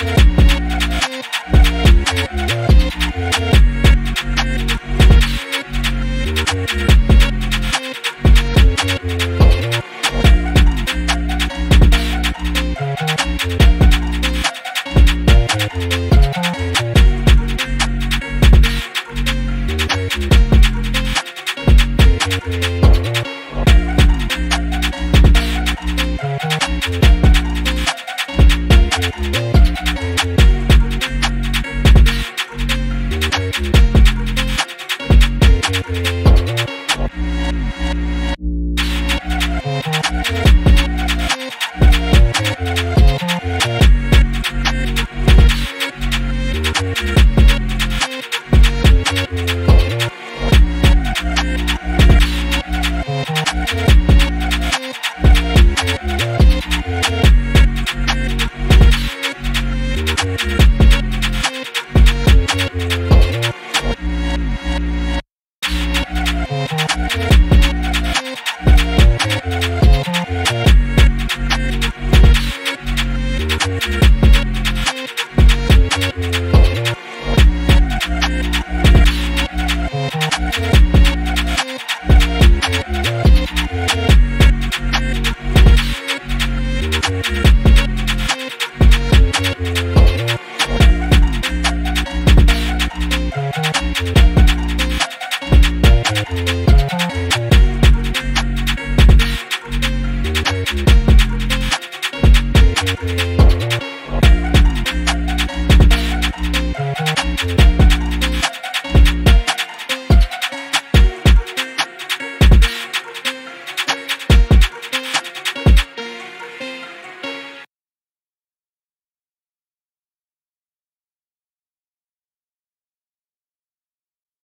you